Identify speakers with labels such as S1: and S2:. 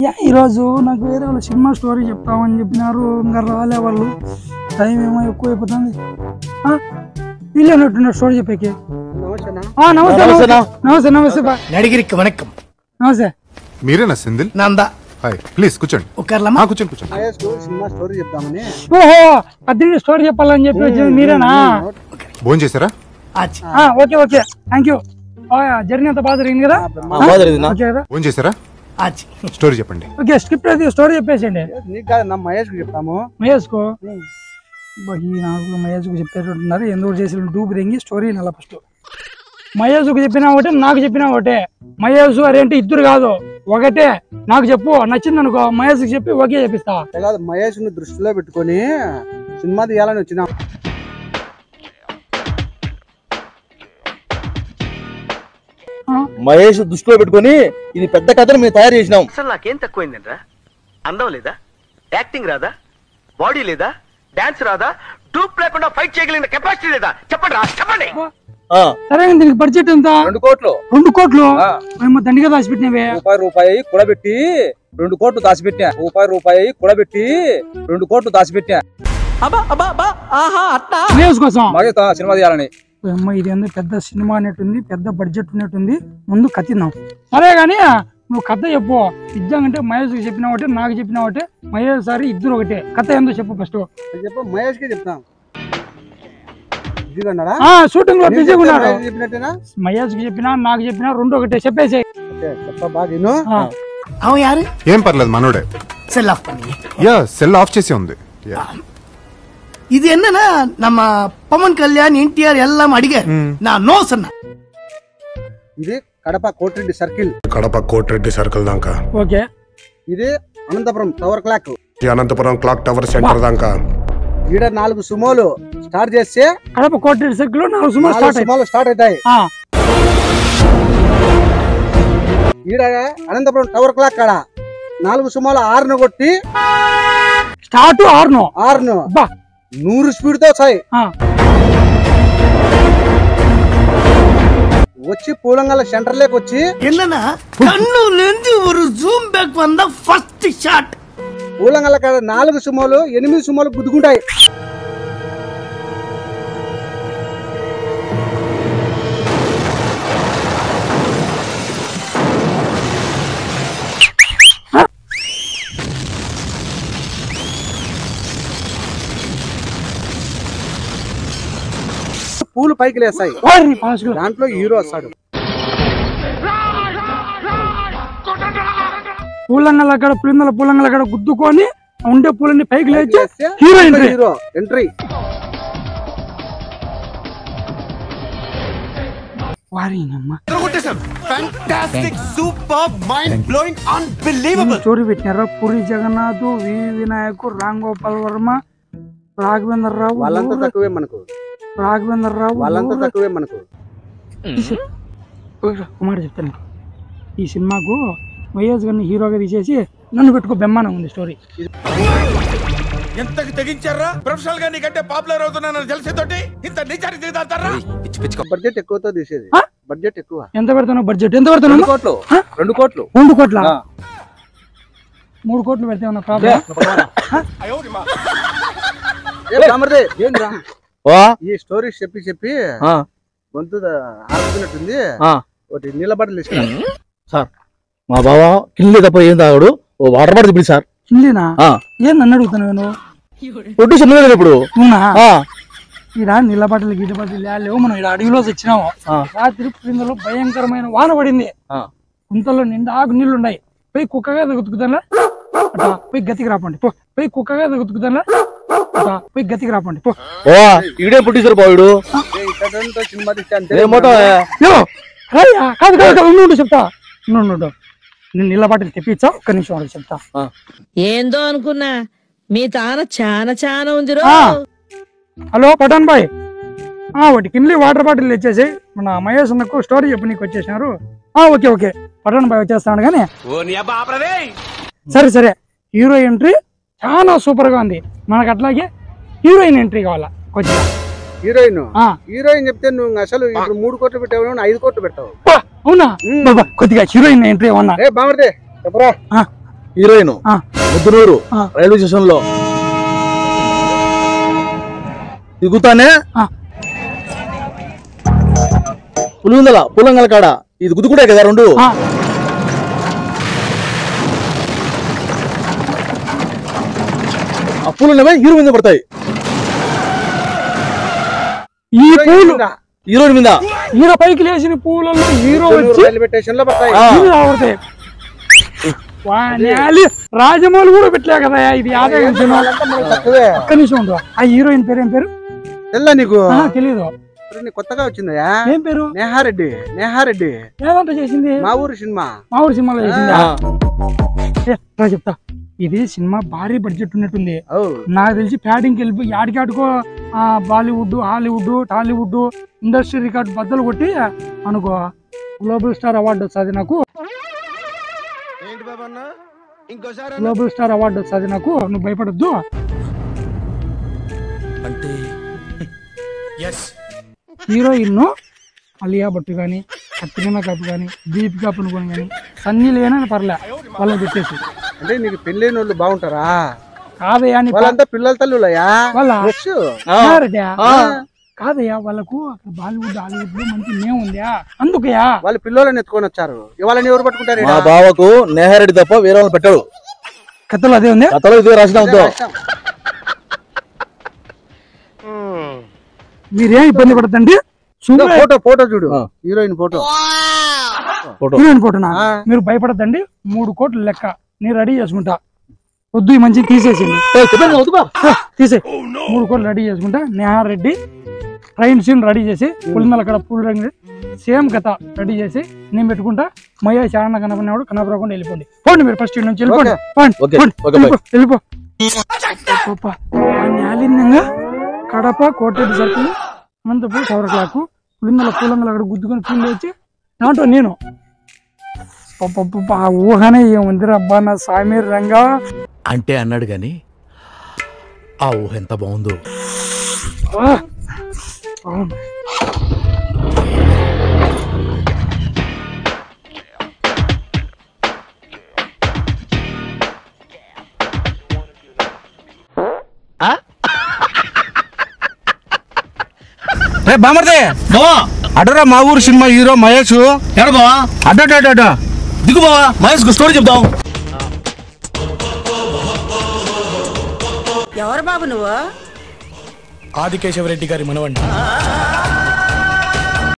S1: Yeah, ఈరోజు నాకు వేరే వాళ్ళు సినిమా స్టోరీ చెప్తామని చెప్పినారు. ఇంకా రాలే వాళ్ళు. టైం ఏమో ఎక్కువ అయిపోతుంది ఆ, వీళ్ళే ఉన్నట్టున్నారు స్టోరీ చెప్పేకి. ఆ, నమస్తే నమస్తే నమస్తే.
S2: నడిగిరికి వణకం.
S1: నమస్తే.
S3: మీరేనా సింధిల్
S2: నందా.
S3: హాయ్ ప్లీజ్ కూర్చోండి.
S2: ఒకర్లమ్మా
S3: కూర్చోండి కూర్చోండి.
S4: సినిమా స్టోరీ చెప్తామని.
S1: ఓహో పద్దెనిమిది స్టోరీ చెప్పాలని చెప్పి వచ్చింది మీరేనా?
S3: భోజనం చేశారా?
S1: Okay okay. Thank you journey అంతా బాగా జరిగింది కదా? ఓకే కదా?
S3: భోజనం చేశారా? స్టోరీ చెప్పండి.
S1: ఓకే స్క్రిప్ట్ అది స్టోరీ చెప్పేసండి
S4: నీకు కాదు నా మహేష్ చెప్తాము.
S1: మహేష్కు? ఈ నాకు మహేష్కు చెప్పేటట్టున్నారు. ఎందుకు చేసిన డూబ్ రింగి స్టోరీ నెల ఫస్ట్? మహేష్కు చెప్పినా ఒకటే నాకు చెప్పినా ఒకటే. మహేష్ అరే అంటే ఇద్దరు కాదు. ఒకటే. నాకు చెప్పు నచ్చింది అనుకో మహేష్కి చెప్పి ఒకే చెప్పిస్తా.
S4: కాదు మహేష్ని దృష్టిలో పెట్టుకొని సినిమా తీయాలని వచ్చినా.
S5: మహేష్ దృష్టిలో పెట్టుకొని ఇది పెద్ద కథను మేము తయారు చేసినాం.
S6: అసలు నాకేం తక్కువైందంట్రా అందం లేదా? యాక్టింగ్ రాదా? బాడీ లేదా? డాన్స్ రాదా? డూప్ లేకుండా ఫైట్ చేయగలిగిన కెపాసిటీ లేదా? చెప్పండి రా చెప్పండి.
S5: ఆ,
S1: సరే దీనికి బడ్జెట్ ఎంత?
S5: రెండు కోట్లు.
S1: రెండు కోట్లు?
S5: ఆ.
S1: మేము దండిగా దాచిపెట్టినవే.
S5: రూపాయి రూపాయి కూడబెట్టి రెండు కోట్లు దాచిపెట్టా రూపాయి రూపాయి కూడబెట్టి రెండు కోట్లు దాచిపెట్టా
S1: మహేష్ కోసం
S5: తా- సినిమా తీయాలని.
S1: ఇది ఏంది పెద్ద సినిమా అనేట్టుంది పెద్ద బడ్జెట్ ఉన్నట్టుంది. ముందు కత్తిద్దాం సరే కానీ నువ్వు కథ చెప్పు. ఇద్దాం అంటే మహేష్ చెప్పిన ఒకటే నాకు చెప్పిన ఒకటే మహేష్ సార్ ఇద్దరు ఒకటే. కథ ఏందో చెప్పు ఫస్ట్
S4: చెప్పు మహేష్కి షూటింగ్లో ఉన్నాడు.
S1: మహేష్కి చెప్పినా నాకు చెప్పినా రెండు ఒకటే చెప్పేసి.
S3: ఏం పర్లేదు మనోడే. ఆఫ్ సెల్ ఆఫ్ చేసి ఉంది.
S2: இது என்னன்னா நம்ம పవన్ కళ్యాణ్ ఎన్టీఆర్ ఎల్లం అడిగారు నా నో சொன்னேன்
S4: ఇది కడప కోటిరెడ్డి సర్కిల్
S7: కడప కోటిరెడ్డి సర్కిల్ దాకా
S1: ఓకే
S4: ఇది అనంతపురం టవర్ క్లాక్
S7: ఈ అనంతపురం క్లాక్ టవర్ సెంటర్ దాకా
S4: ఈడ నాలుగు సుమోలు స్టార్ట్ చేస్తే
S1: కడప కోటి సర్కిల్ నాలుగు సుమారు
S4: నాలుగు
S1: స్టార్ట్ అయ్యి
S4: సుమోలు స్టార్ట్ అవుతాయి
S1: ఆ,
S4: ఈడ అనంతపురం టవర్ క్లాక్ కాడ నాలుగు సుమోలు ఆరును కొట్టి
S1: స్టార్ట్ ఆరును
S4: ఆరును
S1: అబ్బా
S4: నూరు స్పీడ్తో
S1: వస్తాయి.
S4: వచ్చి పూలంగల సెంటర్ లేక వచ్చి
S2: జూమ్ బ్యాక్ ఫస్ట్
S4: పూలంగల కాదు నాలుగు సుమోలు ఎనిమిది సుమోలు గుద్దుకుంటాయి. పూలు పైకి లేస్తాయి. దాంట్లో హీరో వస్తాడు.
S1: పూలంగల అక్కడ పులిందల పూలంగల అక్కడ గుద్దుకొని ఉండే పూలని పైకి లేచి hero
S4: entry. Hero
S1: entry. Story పెట్టినారు? పూరి జగన్నాథ్ వి వినాయక్ రామ్ గోపాల్ వర్మ రాఘవేంద్ర రావు
S4: వాళ్ళంతా తక్కువే మనకు.
S1: రాఘవేంద్ర రావు
S4: వాళ్ళంతా తక్కువే మనకు.
S1: కుమార్ చెప్తాను. ఈ సినిమాకు వైఎస్ గారిని హీరోగా తీసేసి నన్ను పెట్టుకో బెమ్మానం ఉంది స్టోరీ
S8: ఎంతకి తెగించారా? ప్రొఫెషనల్గా నీకంటే పాపులర్ అవుతున్నానని తెలిసేతోటి ఇంత నిజానికి దిగుతారా
S4: బడ్జెట్ ఎక్కువతో తీసేది? బడ్జెట్ ఎక్కువ.
S1: ఎంత పెడతాను బడ్జెట్? ఎంత
S5: రెండు
S1: పెడతాను
S5: కోట్లు? రెండు కోట్లు.
S1: రెండు కోట్ల. మూడు కోట్లు పెడితే ఉన్న ప్రాబ్లం
S4: ఈ స్టోరీస్ చెప్పి చెప్పి గొంతు ఆడుతున్నట్టుంది. ఒకటి నీళ్ళ బాటలు ఇసుకురా.
S5: సార్ మా బావ కిల్లి తప్ప ఏం తాగాడు. ఓ వాటర్ బాటిల్ పిలి సార్. ఆ.
S1: ఏం నన్ను అడుగుతాను నేను?
S5: నువ్వే కదా ఇప్పుడు.
S1: ఈడ నీళ్ళ బాటలు గీట బాటలు లేవు మనం ఇక్కడ అడవిలో వచ్చినాము. రాత్రి పురిందలో భయంకరమైన వాన పడింది.
S5: ఆ.
S1: గుంతలో నిండా ఆకు నీళ్ళు ఉన్నాయి పోయి కుక్కగా అట్లా పోయి గతికి రాపండి. పో. పోయి కుక్కగా అట్లా పోయి గతికి రాపండి పో.
S5: ఓ ఈడే ప్రొడ్యూసర్ బావుడు
S4: సినిమా
S1: కాదు కాదు ఉండు, చెప్తా. ఉండు. నేను నీళ్ళ బాటలు తెప్పించా ఒక్క నిమిషం వాడికి చెప్తా.
S9: ఏందో అనుకున్నా? మీ తాన చానా చానా ఉందిరో
S1: ఆ. హలో పఠాన్ బాయ్. ఆ ఒకటి కిన్లీ వాటర్ బాటిల్ తెచ్చేసి మన మహేష్ అన్నకు స్టోరీ చెప్పి నీకు వచ్చేసినారు. ఆ ఓకే ఓకే. పఠాన్ బాయ్ వచ్చేస్తాను కానీ. సరే సరే. హీరో ఎంట్రీ చాలా సూపర్గా ఉంది. మనకు అట్లాగే హీరోయిన్ ఎంట్రీ కావాలా? కొంచెం.
S4: హీరోయిన్?
S1: ఆ,
S4: హీరోయిన్ చెప్తే నువ్వు అసలు ఇప్పుడు మూడు కోట్లు పెట్టావు ఐదు కోట్లు పెట్టావు
S1: అవునా. బాబా కొద్దిగా హీరోయిన్ ఎంట్రీ
S4: ఏ బామర్దే చెప్పరా?
S5: హీరోయిన్
S1: ఆ,
S5: ముద్దునూరు
S1: ఆ.
S5: రైల్వే స్టేషన్లో దిగుతానే?
S1: ఆ.
S5: పులిందల పులంగల కాడ. ఇది గుద్దుకుంటే కదా రెండు? పూలు ఉన్నవే హీరో మీద పడతాయి.
S1: ఈ పూలు
S5: హీరోయిన్ మీద.
S1: హీరో పైకి లేచిన పూలలో హీరో వచ్చి
S4: పడతాయి.
S1: రాజమౌళి కూడా పెట్టలే కదా ఇది
S4: తక్కువే.
S1: ఒక్క నిమిషం ఉండు. ఆ హీరోయిన్ పేరు ఏం పేరు?
S4: తెల్ల నీకు?
S1: తెలీదు.
S4: కొత్తగా వచ్చిందయా
S1: ఏం పేరు?
S4: నేహారెడ్డి నేహారెడ్డి.
S1: ఏదంట చేసింది?
S4: మా ఊరు సినిమా.
S1: మా ఊరు సినిమాలో చేసింది? చెప్తా. ఇది సినిమా భారీ బడ్జెట్ ఉన్నట్టుంది. నాకు తెలిసి ప్యాడింగ్కి వెళ్ళిపోయి యాడికాడుకో ఆ Bollywood Hollywood Tollywood industry record బద్దలు కొట్టి అనుకో గ్లోబల్ స్టార్ అవార్డు వస్తుంది నాకు. గ్లోబల్ స్టార్ అవార్డు వస్తుంది నాకు. నువ్వు భయపడద్దు.
S8: అంటే
S1: హీరోయిన్ అలియా భట్ కానీ కత్రినా కప్ కానీ దీపికా పనుకొని కానీ సన్నీ లేనా పర్లే వాళ్ళని పెట్టేసి.
S4: అంటే నీకు పెళ్ళైన వాళ్ళు బాగుంటారా?
S1: కాదయ్యా నీ
S4: వాళ్ళంతా పిల్లల తల్లులయ్యా?
S1: వాళ్ళ
S4: ఫ్రెష్.
S1: ఎవరయ్యా? కాదయ్యా వాళ్ళకు అక్కడ బాలీవుడ్ హాలీవుడ్లో మంచి నేమ్ ఉందా అందుకయ్యా.
S4: వాళ్ళు పిల్లలని ఎత్తుకొని వచ్చారు. వాళ్ళని ఎవరు పట్టుకుంటారు
S5: మా
S4: ఈడ?
S5: బావకు నేహారెడ్డి తప్ప వేరే వాళ్ళు పెట్టాడు.
S1: కథలు అదే ఉంది
S5: కథలో ఇదే రాసిన ఉందో?
S1: మీరేం ఇబ్బంది పడతండి
S4: ఇదో ఫోటో ఫోటో చూడు.
S5: ఆ.
S4: Heroine photo.
S5: ఫోటో.
S1: హీరోయిన్ ఫోటోనా? మీరు భయపడద్దండి. మూడు కోట్లు లెక్క. నేను రెడీ చేసుకుంటా. వద్దు ఈ మంచి తీసేసింది. తీసే మూడు కోట్లు రెడీ చేసుకుంటా. Neha Reddy train scene ready చేసి పులిమల అక్కడ పూల రంగు సేమ్ కథ రెడీ చేసి నేను పెట్టుకుంటా. మయ్య చారణ కనపడినాడు కనపడకుండా వెళ్ళిపోండి. పోండి మీరు ఫస్ట్ నుంచి వెళ్ళిపోండి. పోండి,
S5: ఓకే,
S1: పోండి,
S5: ఓకే,
S1: వెళ్ళిపో, వెళ్ళిపో. అబ్బబ్బబ్బ. ఆ న్యాలిన్యంగా Kadapa Kotareddy circle Anantapur four o'clock పులిమల పూలంగలు అక్కడ గుద్దుకొని పూలు వచ్చి దాంట్లో నేను ఆ ఊహనే ఏముంది అబ్బా నా సామి రంగా?
S8: అంటే అన్నాడు గాని ఆ ఊహ ఎంత బాగుందో. రే బామర్దే అడరా మా ఊరు సినిమా హీరో మహేష్. ఎడ బావా? అడ్డ దిగు బావా మహేష్ స్టోరీ చెప్తాం
S9: ఎవరు బాబు నువ్వు?
S7: ఆదికేశవరెడ్డి గారి మనవండి